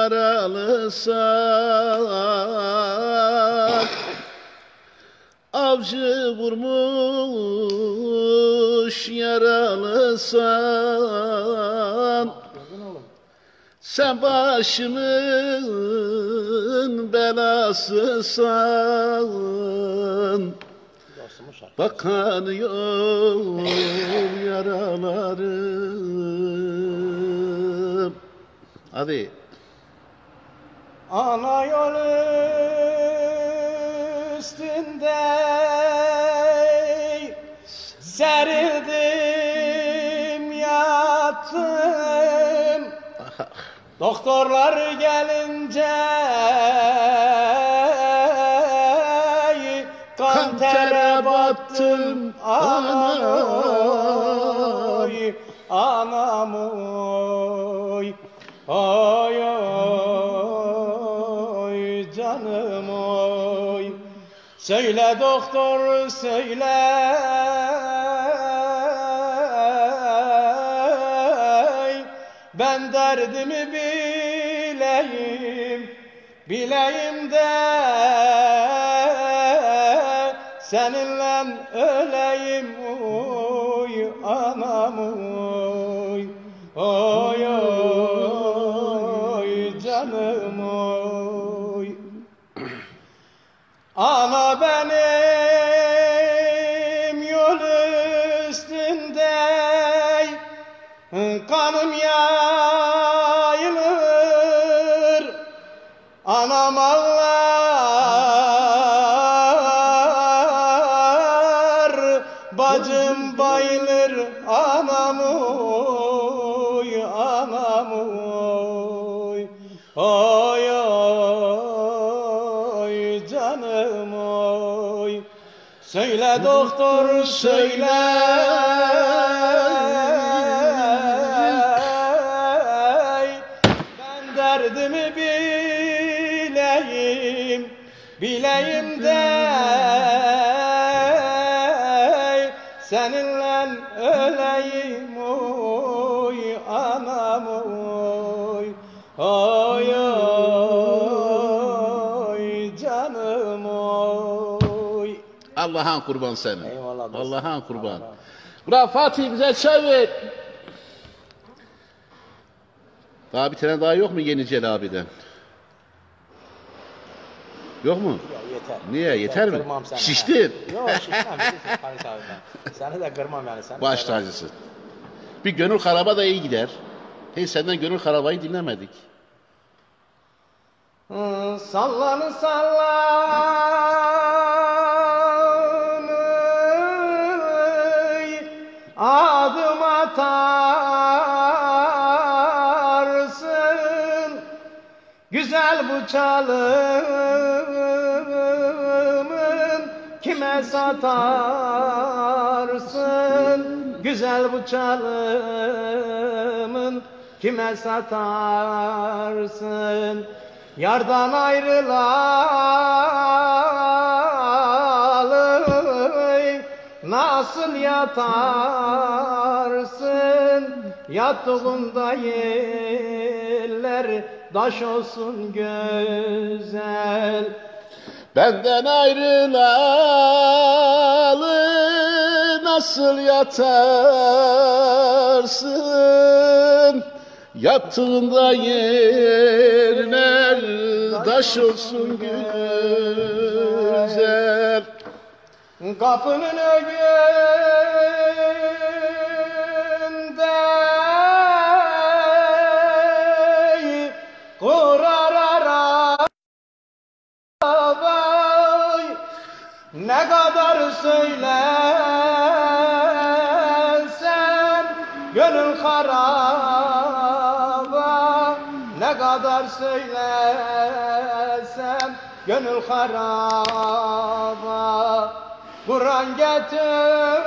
yaralısan Avcı vurmuş yaralısan. Sen başımın belasısan. Bakan yok yaralarım. Hadi Ana yol üstünde serildim yattım. Doktorlar gelince kan tere battım. Anam oy anam oy oy canım oy. Söyle doktor söyle. Ben derdimi bileyim Bileyim de Seninle öleyim Ana benim yol üstünde kanım yayılır. Anam ağlar Bacım bayılır anam oy canım oy. Söyle doktor söyle. Ben derdimi bileyim Bileyim de Seninle öleyim oy anam oy. Oy oy Allah'ın kurban senin Eyvallah. Allah'ın kurban Allah. Fatih bize çay ver Daha bir tane daha yok mu Yenicel abiden? Yok mu? Ya yeter. Niye? Yeter mi? Kırmam seni. Şiştin. Yok şişmem. Seni de kırmam yani. Seni Baş tacısın. Bir gönül karaba da iyi gider. Hey senden gönül karabayı dinlemedik. Sallanı sallanı adım atarsın Güzel bu çalımın kime satarsın? Güzel bu çalımın kime satarsın? Yardan ayrılalı nasıl yatarsın Yattığında yerler taş olsun güzel Benden ayrılalı nasıl yatarsın? Yattığında yerler taş olsun güzel. Kapının önünde ne kadar söylesem gönül haraba ne kadar söylesem gönül haraba. Kur'an getir